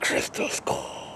Crystal skull.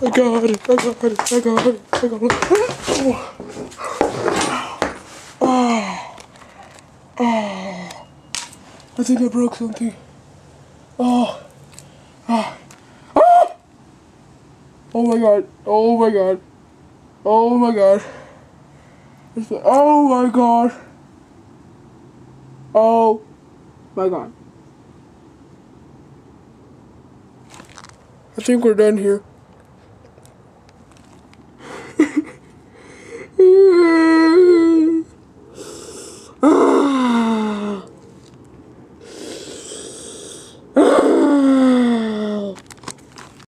I got it, I got it, I got it, I got it. Oh. Oh. Oh. I think I broke something. Oh. Oh. Oh. Oh my god. Oh my god. Oh my god. Oh my god. Oh my god. I think we're done here.